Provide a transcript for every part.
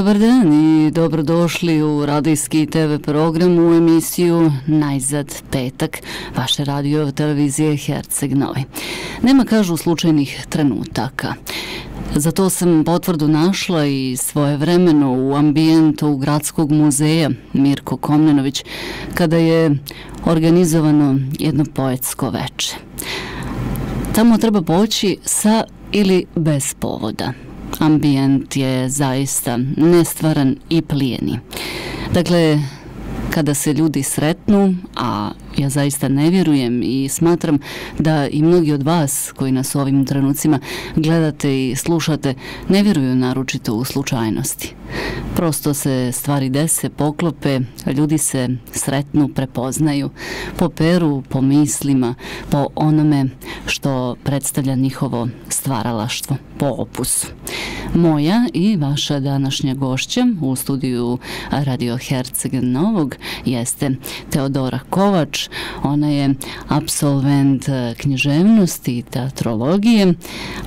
Dobar dan i dobrodošli u radijski TV program u emisiju Najzad petak vaše radio televizije Herceg Novi. Nema, kažu, slučajnih trenutaka. Za to sam potvrdu našla i svoje vremeno u ambijentu Gradskog muzeja Mirko Komnenović kada je organizovano jedno poetsko veče. Tamo treba poći sa ili bez povoda ambijent je zaista nestvaran i plijeni. Dakle, kada se ljudi sretnu, a ja zaista ne vjerujem i smatram da i mnogi od vas koji nas u ovim trenucima gledate i slušate ne vjeruju naročito u slučajnosti. Prosto se stvari dese, poklope, ljudi se sretnu, prepoznaju, po peru, po mislima, po onome što predstavlja njihovo stvaralaštvo, po opusu. Moja i vaša današnja gošća u studiju Radio Herceg Novog jeste Teodora Kovač. Ona je absolvent e, književnosti i teatrologije,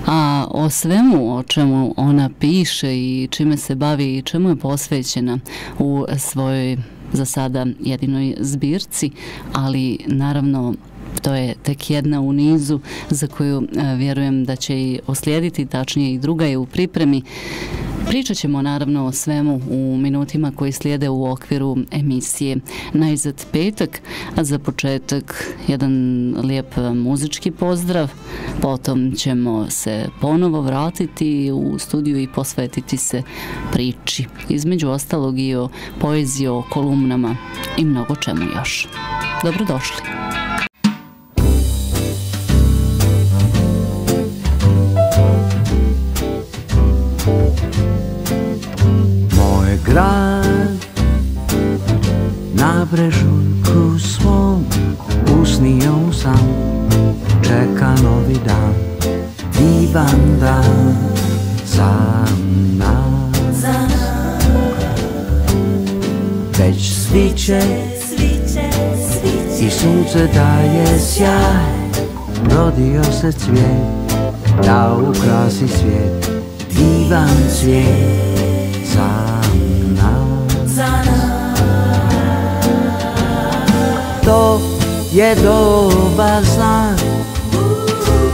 a o svemu o čemu ona piše i čime se bavi i čemu je posvećena u svojoj za sada jedinoj zbirci, ali naravno to je tek jedna u nizu za koju e, vjerujem da će i oslijediti, tačnije i druga je u pripremi. Pričat ćemo naravno o svemu u minutima koji slijede u okviru emisije Najzad petak, a za početak jedan lijep muzički pozdrav. Potom ćemo se ponovo vratiti u studiju i posvetiti se priči. Između ostalog i o poeziji, o kolumnama i mnogo čemu još. Dobrodošli. Se cvijet da ukrasi svijet. Divan cvijet za nas. To je dobar znak.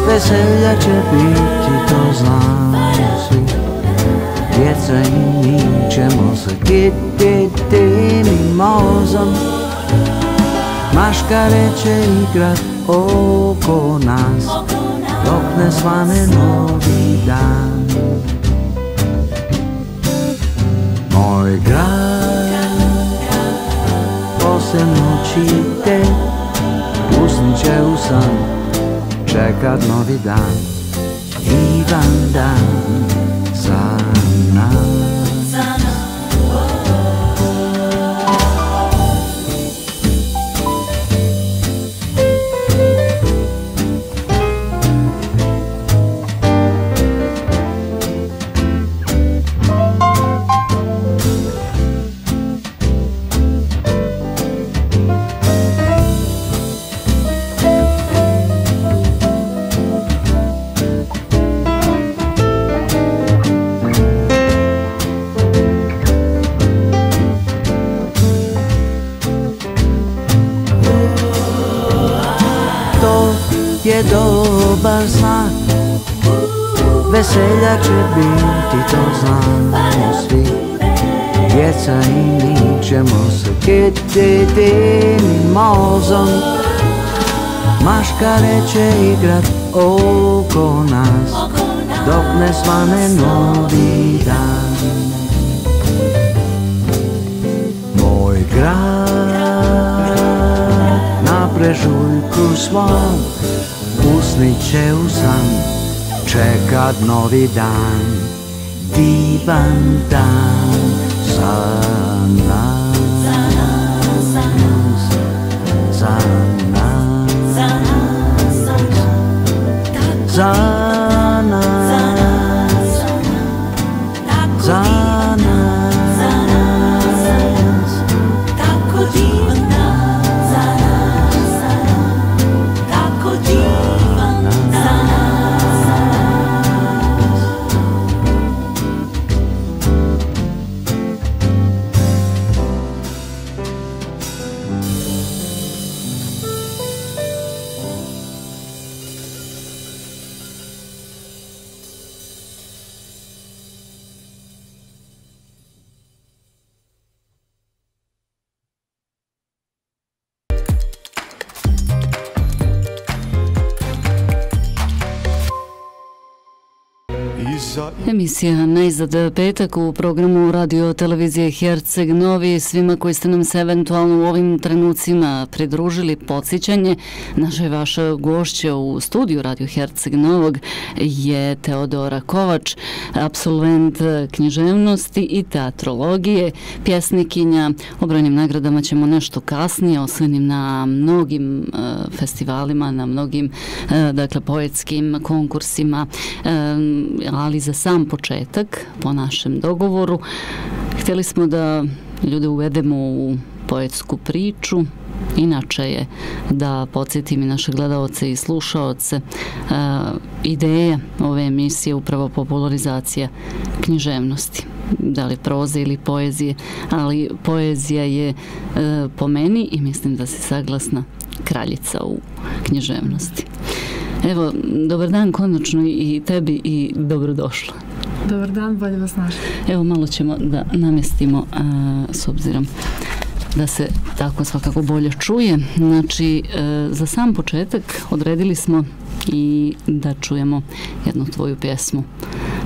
Veselja će biti, to znamo svi. Djeca i mi ćemo se kititi mimozom Maškare će igrat oko nas Dok ne svane novi dan. Moj grad Posle noći te Usnit će u san Čekat novi dan. Djeca i mi ćemo se kititi mimozom Maškare će igrat oko nas Dok ne svane novi dan. Moj grad na prežuljku svom usnit će u san Čekat novi dan Divan dan Za nas Za nas Emisija Najzad petak u programu radio televizije Herceg Novi. Svima koji ste nam se eventualno u ovim trenucima pridružili podsjećanje. Naša je vaša gošća u studiju radio Herceg Novog je Teodora Kovač, absolvent književnosti i teatrologije, pjesnikinja. O brojnim nagradama ćemo nešto kasnije, osvenim na mnogim uh, festivalima, na mnogim uh, dakle, poetskim konkursima, um, ali za sam početak, po našem dogovoru, htjeli smo da ljude uvedemo u poetsku priču, Inače je da podsjetim i naše gledalce i slušalce e, ideje ove emisije upravo popularizacija književnosti. Da li proze ili poezije, ali poezija je e, po meni i mislim da si saglasna kraljica u književnosti. Evo, dobar dan konačno i tebi i dobrodošla. Dobar dan, bolje vas našli. Evo, malo ćemo da namestimo a, s obzirom da se tako svakako bolje čuje. Znači, e, za sam početak odredili smo i da čujemo jednu tvoju pjesmu.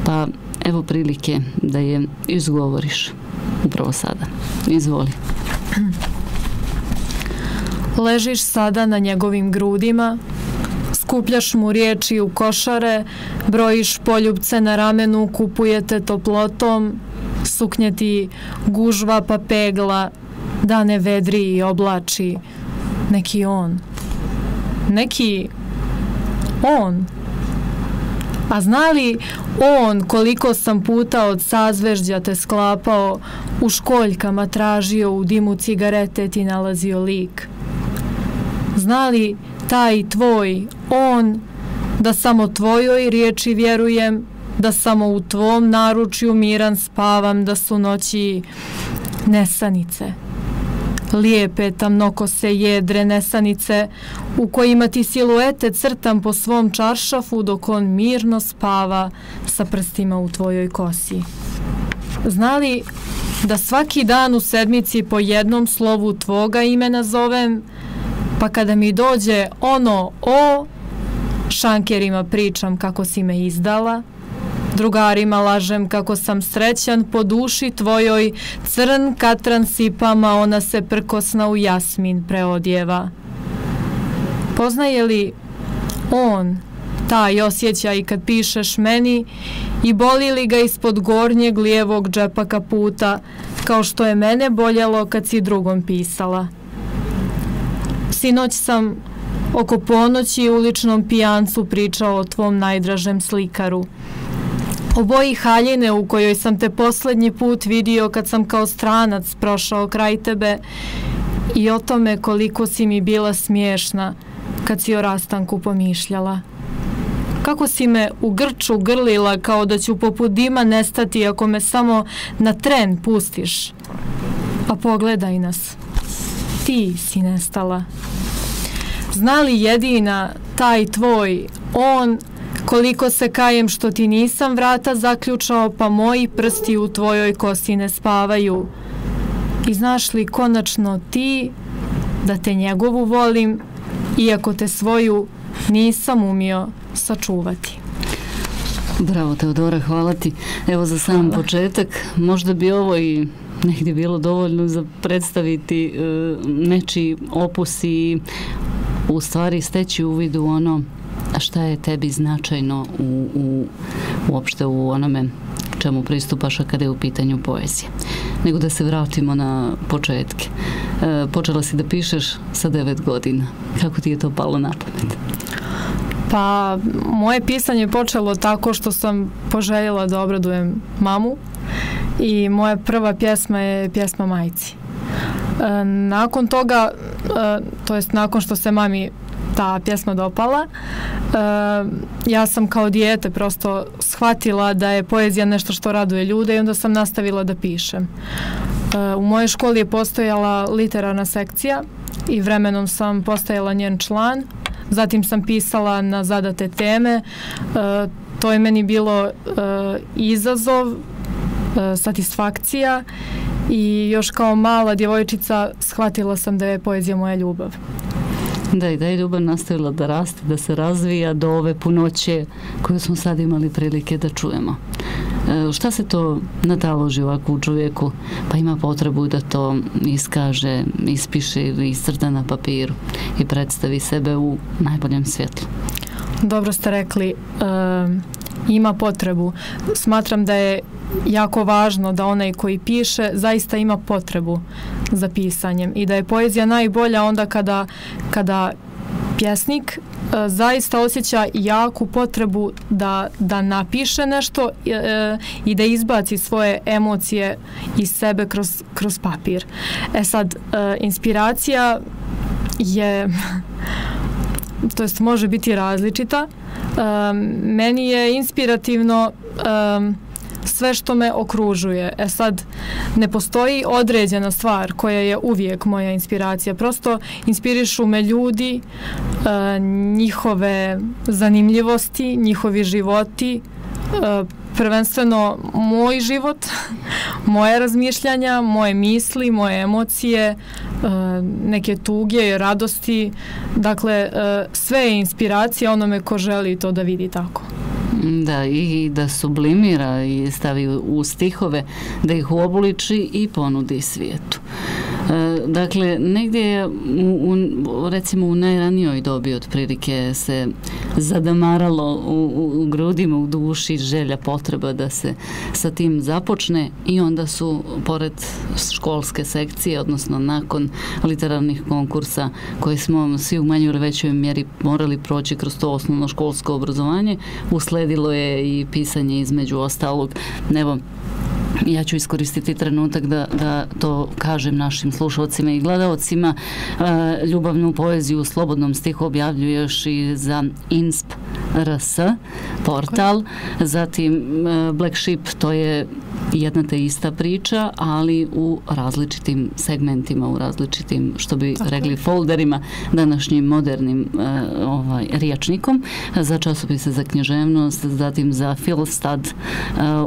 Pa, evo prilike da je izgovoriš upravo sada. Izvoli. Ležiš sada na njegovim grudima, skupljaš mu riječi u košare, brojiš poljubce na ramenu, kupujete toplotom, suknje ti gužva pa pegla, da ne vedri i oblači, neki on, neki on. A znali on koliko sam puta od sazvežđa te sklapao, u školjkama tražio u dimu cigarete ti nalazio lik. Znali taj tvoj on, da samo tvojoj riječi vjerujem, da samo u tvom naručju miran spavam, da su noći nesanice. Lijepe tamnoko se jedre nesanice, u kojima ti siluete crtam po svom čaršafu, dok on mirno spava sa prstima u tvojoj kosi. Znali da svaki dan u sedmici po jednom slovu tvoga imena zovem, pa kada mi dođe ono o šankerima pričam kako si me izdala. Drugarima lažem kako sam srećan po duši tvojoj. Crn katran sipama ona se prkosna u jasmin preodjeva. Poznaje li on taj osjećaj kad pišeš meni? I boli li ga ispod gornjeg lijevog džepa kaputa kao što je mene boljelo kad si drugom pisala? Sinoć sam oko ponoći uličnom pijancu pričao o tvom najdražem slikaru. O boji haljine u kojoj sam te posljednji put vidio kad sam kao stranac prošao kraj tebe i o tome koliko si mi bila smiješna kad si o rastanku pomišljala. Kako si me u grču grlila kao da ću poput dima nestati ako me samo na tren pustiš. Pa pogledaj nas ti si nestala. Znali jedina taj tvoj, on, koliko se kajem što ti nisam vrata zaključao, pa moji prsti u tvojoj kosi ne spavaju. I znaš li konačno ti da te njegovu volim, iako te svoju nisam umio sačuvati. Bravo Teodora, hvala ti. Evo za sam hvala. početak, možda bi ovo i negdje bilo dovoljno za predstaviti uh, nečiji opus i u stvari steći u ono šta je tebi značajno u, u, uopšte u onome čemu pristupaš kada je u pitanju poezije. Nego da se vratimo na početke. E, počela si da pišeš sa devet godina. Kako ti je to palo na pamet? Pa, moje pisanje je počelo tako što sam poželjela da obradujem mamu i moja prva pjesma je pjesma Majci. E, nakon toga, e, to jest nakon što se mami ta pjesma dopala, e, ja sam kao dijete prosto shvatila da je poezija nešto što raduje ljude i onda sam nastavila da pišem. E, u mojoj školi je postojala literarna sekcija i vremenom sam postajala njen član. Zatim sam pisala na zadate teme. E, to je meni bilo e, izazov E, satisfakcija i još kao mala djevojčica shvatila sam da je poezija moja ljubav. Da, i da je ljubav nastavila da raste, da se razvija do ove punoće koje smo sad imali prilike da čujemo. šta se to nataloži ovako u čovjeku pa ima potrebu da to iskaže, ispiše ili iscrta na papiru i predstavi sebe u najboljem svjetlu? Dobro ste rekli, um, ima potrebu. Smatram da je jako važno da onaj koji piše zaista ima potrebu za pisanjem i da je poezija najbolja onda kada, kada pjesnik e, zaista osjeća jaku potrebu da, da napiše nešto e, e i da izbaci svoje emocije iz sebe kroz, kroz papir. E sad, e, inspiracija je to jest može biti različita. E, meni je inspirativno e, sve što me okružuje. E sad, ne postoji određena stvar koja je uvijek moja inspiracija. Prosto inspirišu me ljudi, e, njihove zanimljivosti, njihovi životi, e, prvenstveno moj život, moje razmišljanja, moje misli, moje emocije, e, neke tuge i radosti. Dakle, sve je inspiracija onome ko želi to da vidi tako. Da, i da sublimira i stavi u stihove, da ih uobliči i ponudi svijetu. E, dakle, negdje u, u, recimo u najranijoj dobi otprilike se zadamaralo u, u, u grudima, u duši želja, potreba da se sa tim započne i onda su pored školske sekcije, odnosno nakon literarnih konkursa koje smo svi u manjoj ili većoj mjeri morali proći kroz to osnovno školsko obrazovanje, usledilo je i pisanje između ostalog. Evo, ja ću iskoristiti trenutak da, da to kažem našim slušalcima i gledalcima. E, ljubavnu poeziju u slobodnom stihu objavljuješ i za INSP RS portal. Zatim e, Black Sheep to je jedna te ista priča, ali u različitim segmentima, u različitim, što bi Tako. rekli, folderima, današnjim modernim e, ovaj, riječnikom, za časopise za knježevnost, zatim za Filstad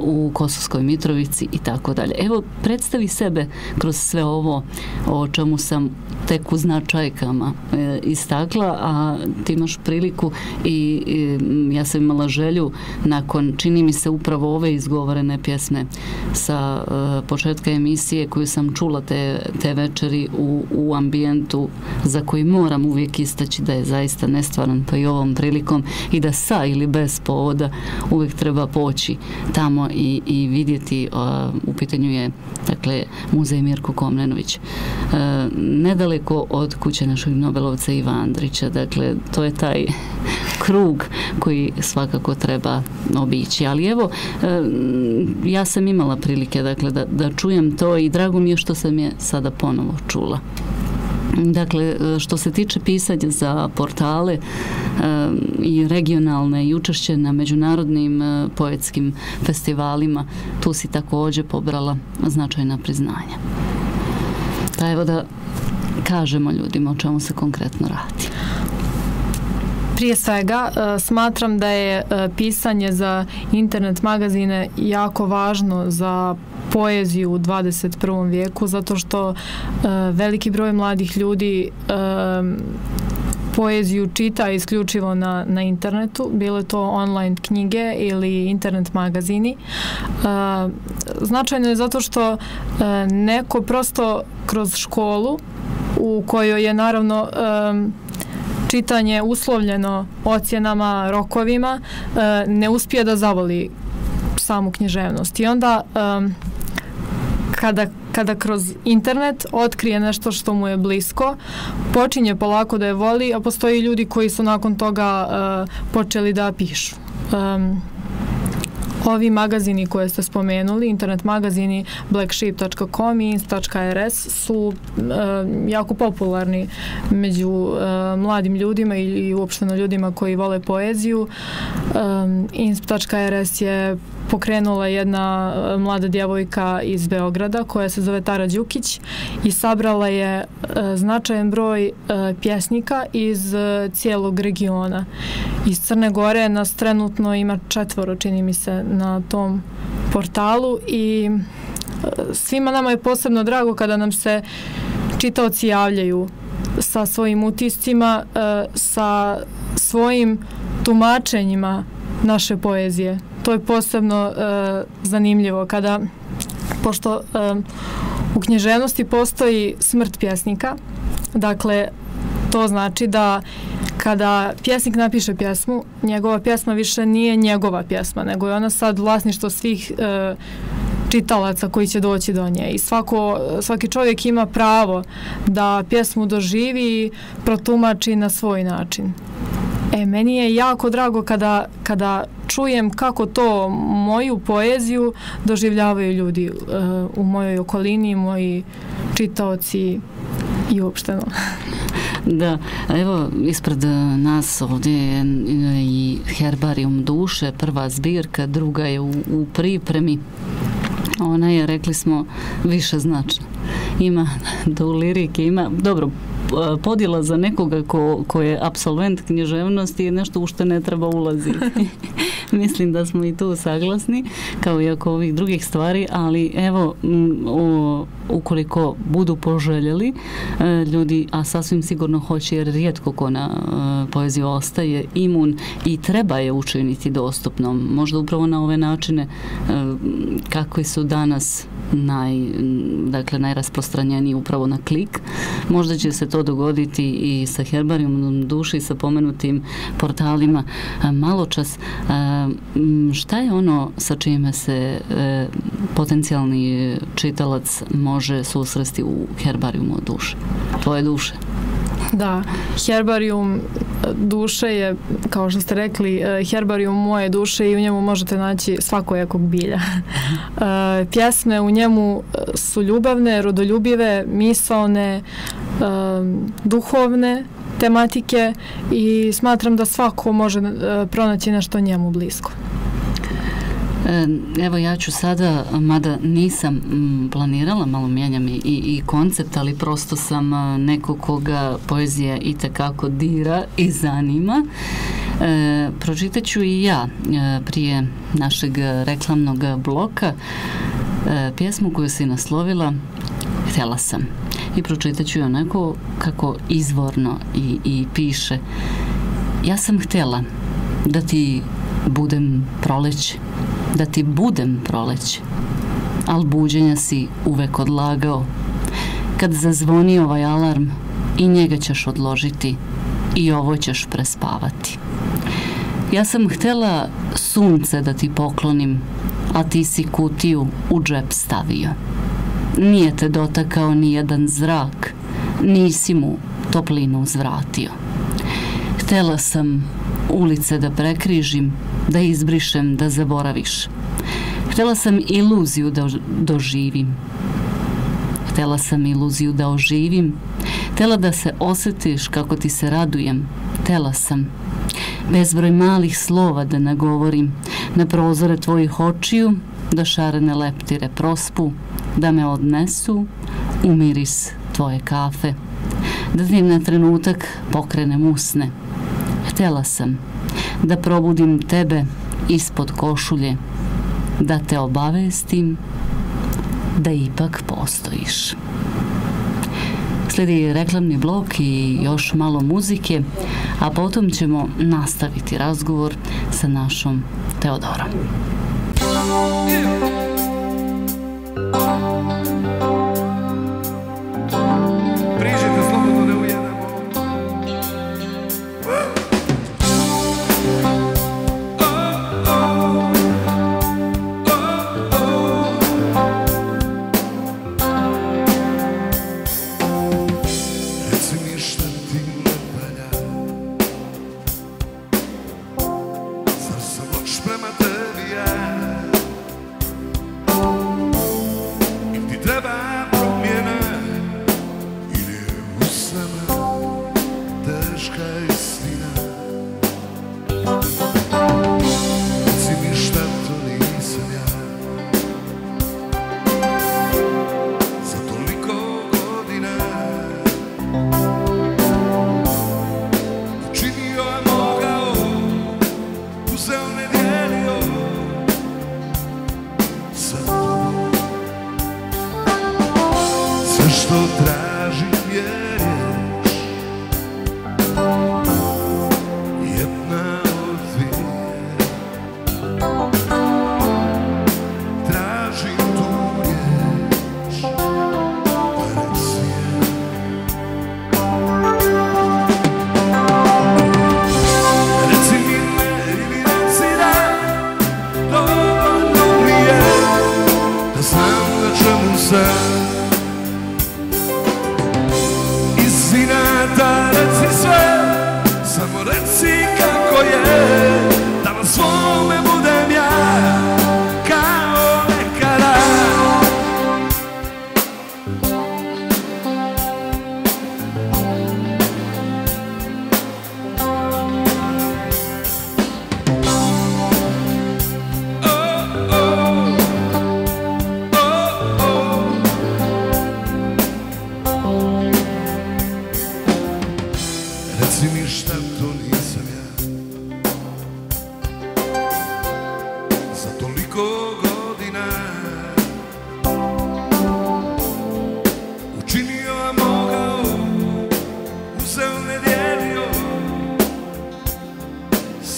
u Kosovskoj Mitrovici i tako dalje. Evo, predstavi sebe kroz sve ovo o čemu sam tek u značajkama e, istakla, a ti imaš priliku i, i ja sam imala želju nakon, čini mi se upravo ove izgovorene pjesme sa e, početka emisije koju sam čula te, te večeri u, u ambijentu za koji moram uvijek istaći da je zaista nestvaran pa i ovom prilikom i da sa ili bez povoda uvijek treba poći tamo i, i vidjeti uh, u pitanju je dakle muzej Mirko Komnenović. Eh, nedaleko od kuće našeg Nobelovca Iva Andrića dakle to je taj krug koji svakako treba obići ali evo eh, ja sam imala imala prilike dakle, da, da čujem to i drago mi je što sam je sada ponovo čula. Dakle, eh, što se tiče pisanja za portale e, i regionalne i učešće na međunarodnim e, poetskim festivalima, tu si također pobrala značajna priznanja. Pa evo da kažemo ljudima o čemu se konkretno radi. Prije svega, e, smatram da je e, pisanje za internet magazine jako važno za poeziju u 21. vijeku, zato što e, veliki broj mladih ljudi poeziju čita isključivo na, na internetu, bile to online knjige ili internet magazini. E, značajno je zato što e, neko prosto kroz školu u kojoj je naravno e, čitanje uslovljeno ocjenama, rokovima, ne uspije da zavoli samu književnost. I onda kada, kada kroz internet otkrije nešto što mu je blisko, počinje polako da je voli, a postoji ljudi koji su nakon toga uh, počeli da pišu. Um, Ovi magazini koje ste spomenuli, internet magazini blacksheep.com i inst.rs su uh, jako popularni među uh, mladim ljudima i, i uopšteno ljudima koji vole poeziju. Um, inst.rs je pokrenula jedna e, mlada djevojka iz Beograda koja se zove Tara Đukić i sabrala je e, značajan broj e, pjesnika iz cijelog regiona. Iz Crne Gore nas trenutno ima četvoro, čini mi se, na tom portalu i svima nama je posebno drago kada nam se čitaoci javljaju sa svojim utiscima, sa svojim tumačenjima naše poezije to je posebno e, zanimljivo kada pošto e, u književnosti postoji smrt pjesnika dakle to znači da kada pjesnik napiše pjesmu njegova pjesma više nije njegova pjesma nego je ona sad vlasništvo svih e, čitalaca koji će doći do nje i svako, svaki čovjek ima pravo da pjesmu doživi i protumači na svoj način. E, meni je jako drago kada, kada čujem kako to moju poeziju doživljavaju ljudi uh, u mojoj okolini, moji čitaoci i uopšteno. Da, evo ispred eh, nas ovdje je eh, i Herbarium duše, prva zbirka, druga je u, u pripremi. Ona je, rekli smo, više značna. Ima do lirike, ima, dobro, podjela za nekoga ko, ko je absolvent književnosti je nešto u što ne treba ulaziti. Mislim da smo i tu saglasni, kao i oko ovih drugih stvari, ali evo, o, ukoliko budu poželjeli e, ljudi, a sasvim sigurno hoće jer rijetko ko na e, poeziju ostaje imun i treba je učiniti dostupnom. Možda upravo na ove načine e, kakvi su danas naj, dakle, najrasprostranjeniji upravo na klik. Možda će se to dogoditi i sa herbarijom duši, sa pomenutim portalima. Malo čas, šta je ono sa čime se e, potencijalni čitalac može susresti u herbarijumu duše? Tvoje duše? Da, herbarijum e, duše je, kao što ste rekli, e, herbarium herbarijum moje duše i u njemu možete naći svakojakog bilja. E, pjesme u njemu su ljubavne, rodoljubive, misalne, duhovne tematike i smatram da svako može pronaći nešto njemu blisko. E, evo ja ću sada, mada nisam mm, planirala, malo mijenjam i, i koncept, ali prosto sam e, neko koga poezija i tekako dira i zanima. E, pročitat ću i ja e, prije našeg reklamnog bloka e, pjesmu koju si naslovila Htjela sam. I pročitat ću onako kako izvorno i, i piše. Ja sam htjela da ti budem proleće da ti budem proleće. Al buđenja si uvek odlagao. Kad zazvoni ovaj alarm, i njega ćeš odložiti i ovo ćeš prespavati. Ja sam htela sunce da ti poklonim, a ti si kutiju u džep stavio. Nije te dotakao ni jedan zrak, nisi mu toplinu zvratio. Htela sam ulice da prekrižim, da izbrišem, da zaboraviš. Htela sam iluziju da doživim. Htela sam iluziju da oživim. Htela da se osjetiš kako ti se radujem. Htela sam. Bezbroj malih slova da nagovorim. Na prozore tvojih očiju da šarene leptire prospu. Da me odnesu u miris tvoje kafe. Da ti na trenutak pokrenem usne. Htela sam da probudim tebe ispod košulje, da te obavestim da ipak postojiš. Sledi reklamni blok i još malo muzike, a potom ćemo nastaviti razgovor sa našom Teodorom.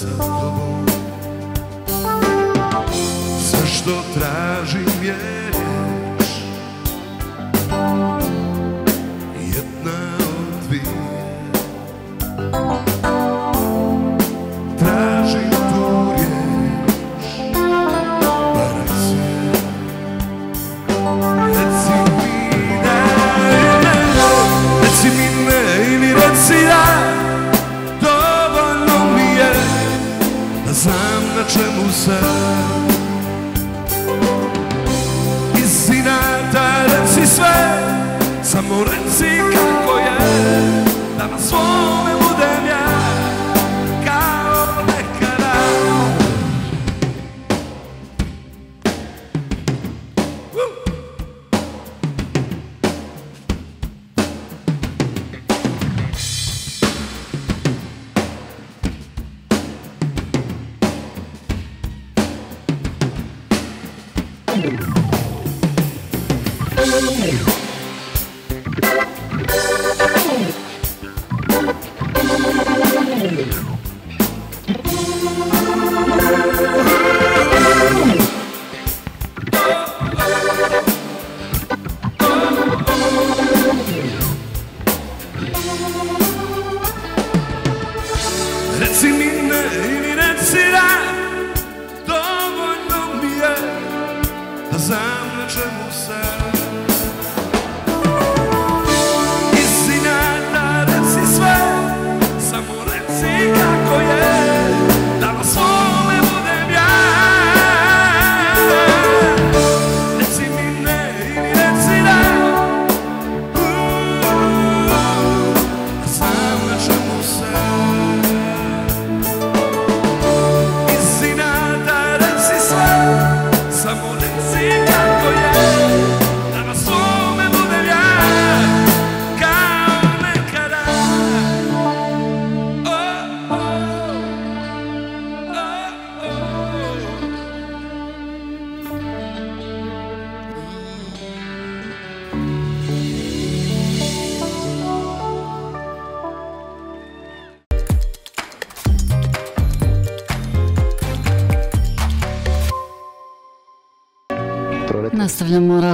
Oh.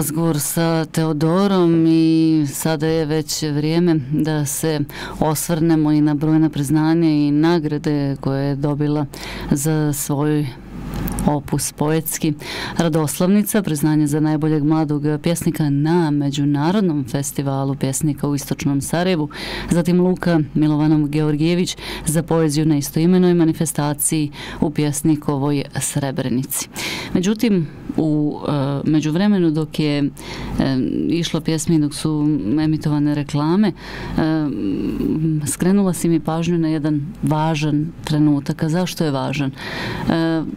Razgovor sa Teodorom i sada je već vrijeme da se osvrnemo i na brojna priznanja i nagrade koje je dobila za svoj opus poetski. Radoslavnica, priznanje za najboljeg mladog pjesnika na Međunarodnom festivalu pjesnika u Istočnom Sarajevu. Zatim Luka Milovanom Georgijević za poeziju na istoimenoj manifestaciji u pjesnikovoj Srebrenici. Međutim, u uh, međuvremenu dok je e, išla pjesma i dok su emitovane reklame e, skrenula si mi pažnju na jedan važan trenutak a zašto je važan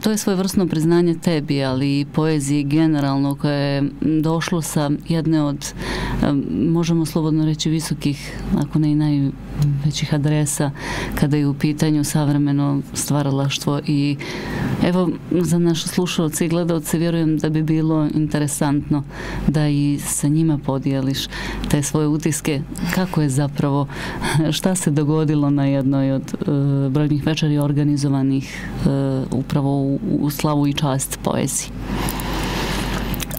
to je svoje vrstno priznanje tebi ali i poeziji generalno koje je došlo sa jedne od možemo slobodno reći visokih ako ne i najvećih adresa kada je u pitanju savremeno stvaralaštvo i evo za naše slušalce i gledalce vjerujem da bi bilo interesantno da i sa njima podijeliš te svoje utiske. Kako je zapravo šta se dogodilo na jednoj od e, brojnih večeri organizovanih e, upravo u, u slavu i čast poeziji?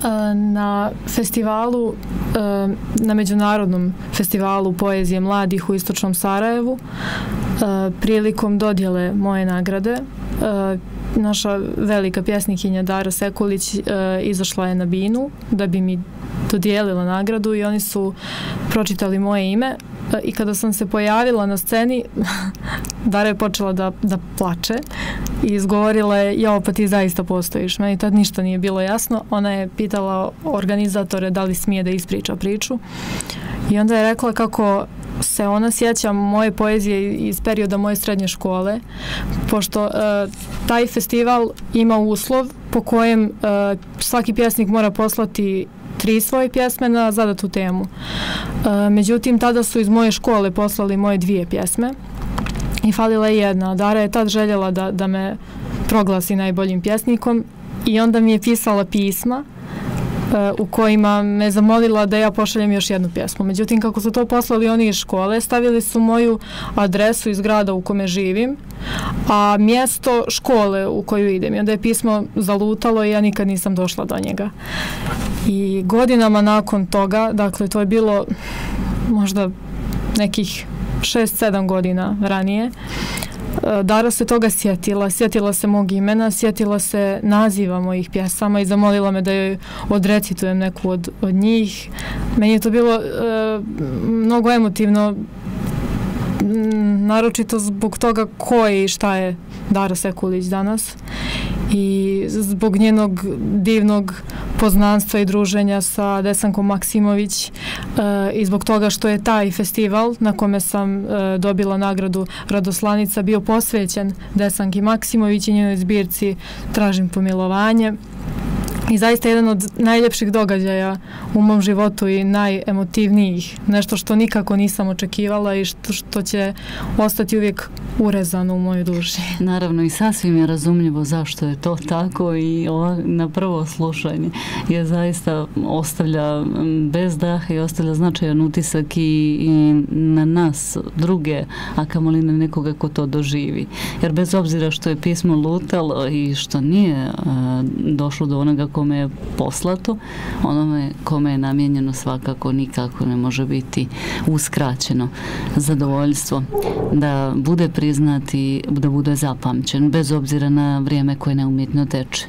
E, na festivalu e, na međunarodnom festivalu poezije mladih u istočnom Sarajevu e, prilikom dodjele moje nagrade naša velika pjesnikinja Dara Sekulić e, izašla je na binu da bi mi dodijelila nagradu i oni su pročitali moje ime. E, i kada sam se pojavila na sceni Dara je počela da, da plače i izgovorila je ja pa ti zaista postojiš. Meni tad ništa nije bilo jasno. Ona je pitala organizatore da li smije da ispriča priču. I onda je rekla kako se ona sjeća moje poezije iz perioda moje srednje škole, pošto uh, taj festival ima uslov po kojem uh, svaki pjesnik mora poslati tri svoje pjesme na zadatu temu. Uh, međutim, tada su iz moje škole poslali moje dvije pjesme i falila je jedna. Dara je tad željela da, da me proglasi najboljim pjesnikom i onda mi je pisala pisma u kojima me zamolila da ja pošaljem još jednu pjesmu. Međutim, kako su to poslali oni iz škole, stavili su moju adresu iz grada u kome živim, a mjesto škole u koju idem. I onda je pismo zalutalo i ja nikad nisam došla do njega. I godinama nakon toga, dakle, to je bilo možda nekih 6-7 godina ranije, E, Dara se toga sjetila, sjetila se mog imena, sjetila se naziva mojih pjesama i zamolila me da joj odrecitujem neku od, od njih. Meni je to bilo e, mnogo emotivno, Mm, naročito zbog toga ko je i šta je Dara Sekulić danas i zbog njenog divnog poznanstva i druženja sa Desankom Maksimović e, i zbog toga što je taj festival na kome sam e, dobila nagradu Radoslanica bio posvećen Desanki Maksimović i njenoj zbirci Tražim pomilovanje. I zaista jedan od najljepših događaja u mom životu i najemotivnijih. Nešto što nikako nisam očekivala i što, što će ostati uvijek urezano u moju duši. Naravno i sasvim je razumljivo zašto je to tako i na prvo slušanje je zaista ostavlja bez daha i ostavlja značajan utisak i, i na nas druge, a kamoli na nekoga ko to doživi. Jer bez obzira što je pismo lutalo i što nije a, došlo do onoga kome je poslato, onome kome je namjenjeno svakako nikako ne može biti uskraćeno zadovoljstvo da bude priznati, da bude zapamćen, bez obzira na vrijeme koje neumjetno teče.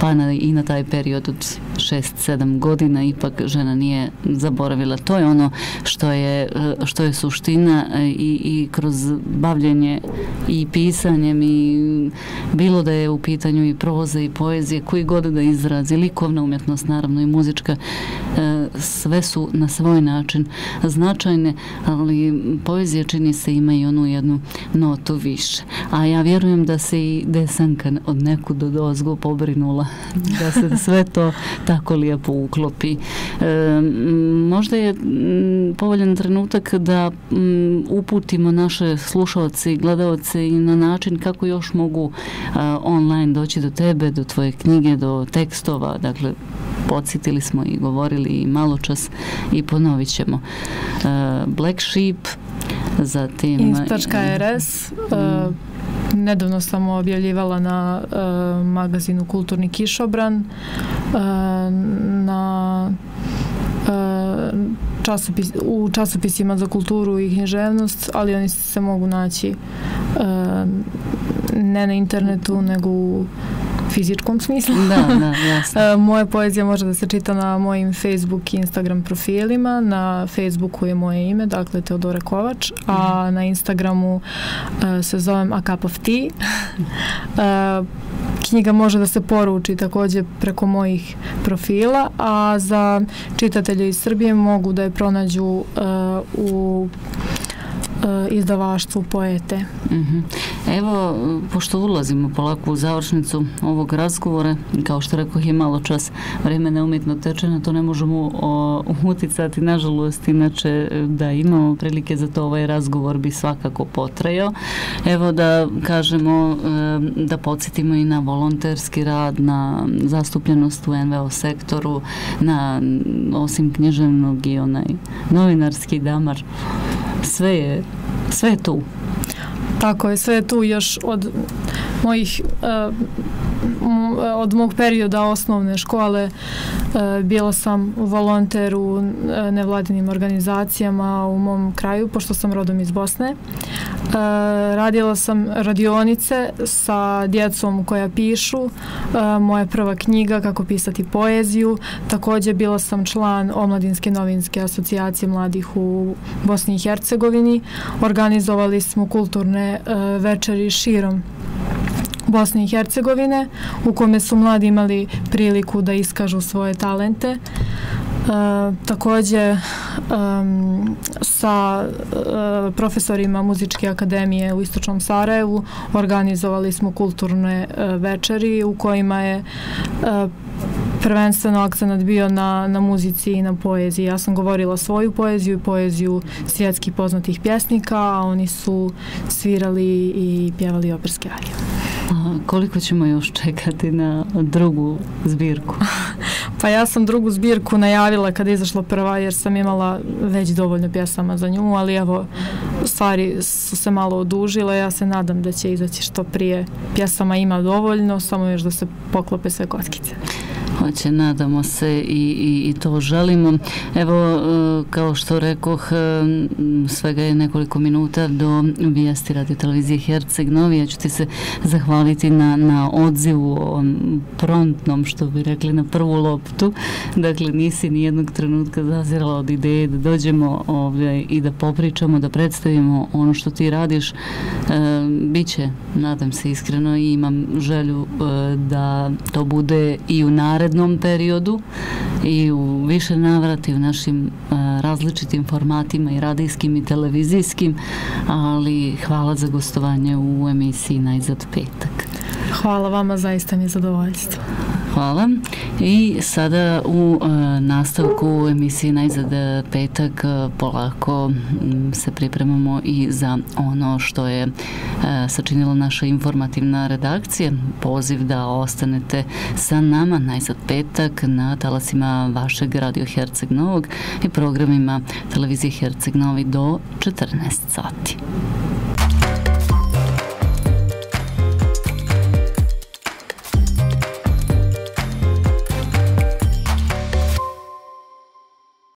Pa na, i na taj period od 6-7 godina ipak žena nije zaboravila. To je ono što je, što je suština e, i, i kroz bavljenje i pisanjem i bilo da je u pitanju i proze i poezije, koji god da izraz izrazi, likovna umjetnost, naravno i muzička, e, sve su na svoj način značajne, ali poezija čini se ima i onu jednu notu više. A ja vjerujem da se i Desanka od neku do dozgu pobrinula, da se sve to tako lijepo uklopi. E, možda je mm, povoljan trenutak da mm, uputimo naše slušalce i gledalce i na način kako još mogu online doći do tebe, do tvoje knjige, do tekstova, dakle, podsjetili smo i govorili i malo čas i ponovit ćemo. Uh, Black Sheep, zatim... Inst.rs, uh, mm. nedavno sam objavljivala na uh, magazinu Kulturni kišobran, uh, na uh, časopis, u časopisima za kulturu i književnost, ali oni se mogu naći uh, ne na internetu, nego u fizičkom smislu. Da, da, jasno. E, moja poezija može da se čita na mojim Facebook i Instagram profilima. Na Facebooku je moje ime, dakle Teodora Kovač, a mm. na Instagramu uh, se zovem A Cup of Tea. Uh, knjiga može da se poruči također preko mojih profila, a za čitatelje iz Srbije mogu da je pronađu uh, u E, izdavaštvu poete. Mm. Evo, pošto ulazimo polako u završnicu ovog razgovora, kao što rekao je malo čas, vreme umjetno teče, na to ne možemo o, uticati, nažalost, inače e, da imamo prilike za to ovaj razgovor bi svakako potrajao. Evo da kažemo, e, da podsjetimo i na volonterski rad, na zastupljenost u NVO sektoru, na osim knježevnog i onaj novinarski damar, sve je, sve je tu. Tako je, sve je tu još od mojih uh, E, od mog perioda osnovne škole e, bila sam volonter u e, nevladinim organizacijama u mom kraju, pošto sam rodom iz Bosne. Radila sam radionice sa djecom koja pišu, moja prva knjiga kako pisati poeziju. Također bila sam član Omladinske novinske asocijacije mladih u Bosni i Hercegovini. Organizovali smo kulturne večeri širom Bosne i Hercegovine u kome su mladi imali priliku da iskažu svoje talente. E, također um, e, sa e, profesorima muzičke akademije u Istočnom Sarajevu organizovali smo kulturne e, večeri u kojima je prvenstveno akcenat bio na, na muzici i na poeziji. Ja sam govorila svoju poeziju i poeziju svjetskih poznatih pjesnika, a oni su svirali i pjevali operske arije. A koliko ćemo još čekati na drugu zbirku? pa ja sam drugu zbirku najavila kada je izašla prva jer sam imala već dovoljno pjesama za nju, ali evo stvari su se malo odužile, ja se nadam da će izaći što prije. Pjesama ima dovoljno, samo još da se poklope sve kockice hoće, nadamo se i, i, i to želimo. Evo, e, kao što rekoh, e, svega je nekoliko minuta do vijesti radio televizije Herceg Novi. Ja ću ti se zahvaliti na, na odzivu promptnom, što bi rekli, na prvu loptu. Dakle, nisi ni jednog trenutka zazirala od ideje da dođemo ovdje i da popričamo, da predstavimo ono što ti radiš. E, biće, nadam se iskreno, i imam želju e, da to bude i u narednom narednom periodu i u više navrati u našim e, različitim formatima i radijskim i televizijskim, ali hvala za gostovanje u emisiji Najzad petak. Hvala vama, zaista mi je zadovoljstvo. Hvala. I sada u e, nastavku emisije Najzad petak e, polako se pripremamo i za ono što je e, sačinila naša informativna redakcija. Poziv da ostanete sa nama Najzad petak na talasima vašeg radio Herceg Novog i programima televizije Herceg Novi do 14 sati.